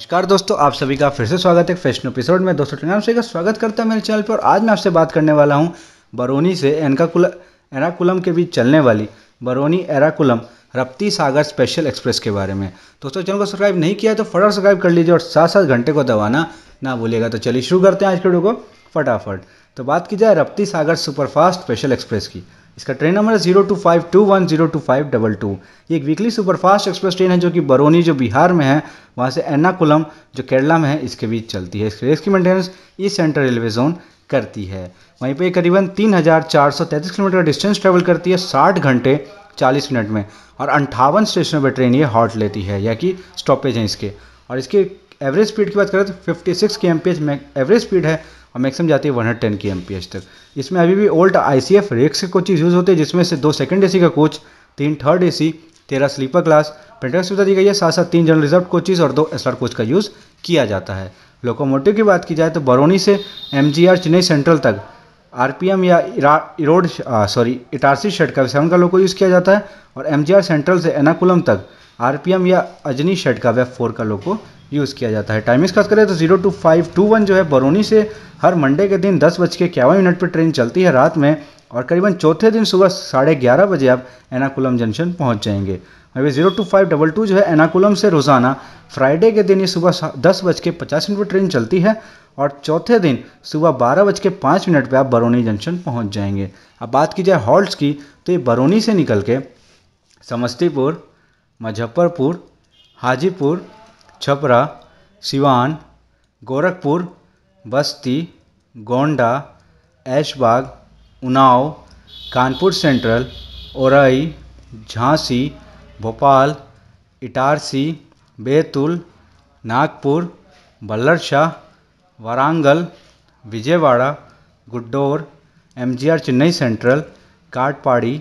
नमस्कार दोस्तों, आप सभी का फिर से स्वागत है फ़ैशन एपिसोड में। दोस्तों ट्रेन से का स्वागत करता है मेरे चैनल पर और आज मैं आपसे बात करने वाला हूँ बरौनी से एनकाकुल, एराकुलम के बीच चलने वाली बरौनी एराकुलम रप्ती सागर स्पेशल एक्सप्रेस के बारे में। दोस्तों, चैनल को सब्सक्राइब नहीं किया तो फटाफट सब्सक्राइब कर लीजिए और साथ साथ घंटे को दबाना ना भूलिएगा। तो चलिए शुरू करते हैं आज के वीडियो को फटाफट। तो बात की जाए Rapti Sagar superfast special express की। इसका ट्रेन नंबर है zero two five two one zero two five double two ये एक वीकली सुपरफास्ट एक्सप्रेस ट्रेन है जो कि बरौनी, जो बिहार में है, वहाँ से एर्नाकुलम, जो केरला में है, इसके बीच चलती है। इस रेस की maintenance East Central Railway zone करती है। वहीं पे करीबन तीन हज़ार चार सौ तैंतीस किलोमीटर डिस्टेंस ट्रेवल करती है, साठ घंटे चालीस मिनट में। और अंठावन स्टेशनों पर ट्रेन ये हॉल्ट लेती है या कि स्टॉपेज हैं इसके। और इसके एवरेज स्पीड की बात करें तो फिफ्टी सिक्स की एम एवरेज स्पीड है और मैक्सिमम जाती है वन हंड्रेड टेन की एमपीएच तक। इसमें अभी भी old I C F rakes के कोचेज यूज़ होते हैं, जिसमें से दो सेकंड एसी का कोच तीन थर्ड एसी तेरह स्लीपर क्लास पेंटर सुविधा दी गई है साथ साथ तीन जनरल रिज़र्व कोचेज और दो एसआर कोच का यूज़ किया जाता है। लोकोमोटिव की बात की जाए तो बरौनी से एमजीआर चेन्नई सेंट्रल तक आरपीएम या इरोड सॉरी इटारसी शेड का सेवन का लोको यूज़ किया जाता है, और एमजीआर सेंट्रल से एनाकुलम तक आरपीएम या अजनी शेड का वेब फोर का लोको यूज़ किया जाता है। टाइमिंग्स खास करें तो zero two five two one जो है बरौनी से हर मंडे के दिन दस बज के इक्यावन मिनट पर ट्रेन चलती है रात में और करीबन चौथे दिन सुबह साढ़े ग्यारह बजे आप एनाकुलम जंक्शन पहुँच जाएँगे। अभी zero two five double two जो है एनाकुलम से रोज़ाना फ्राइडे के दिन ये सुबह दस बज के पचास मिनट पर ट्रेन चलती है और चौथे दिन सुबह बारह बज के पाँच मिनट पर आप बरौनी जंक्शन पहुँच जाएँगे। अब बात की जाए हॉल्ट्स की तो ये बरौनी से निकल के Samastipur, Muzaffarpur, Hajipur Chhapra, Siwan, Gorakhpur, Basti, Gonda, Aishbagh, Unnao, Kanpur Central, Orai, Jhansi, Bhopal, Itarsi, Betul, Nagpur, Balharshah, Warangal, Vijayawada, Gudur, MGR Chennai Central, Katpadi,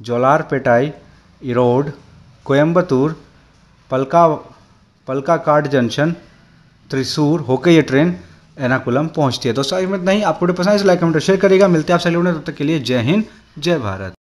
Jolarpettai, Erode Coimbatore पलका पलका काट जंक्शन त्रिसूर होकर ये ट्रेन एनाकुलम पहुँचती है। दोस्तों में नहीं आपको पसंद है लाइक कमेंट शेयर करेगा मिलते हैं आप सैल्यूट तब तक के लिए जय हिंद, जय भारत।